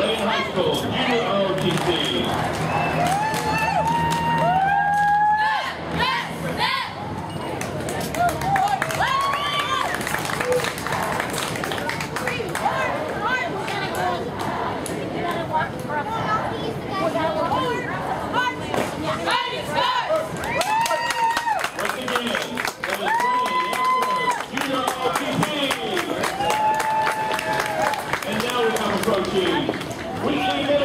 Wayne High School, Junior ROTC. we King. We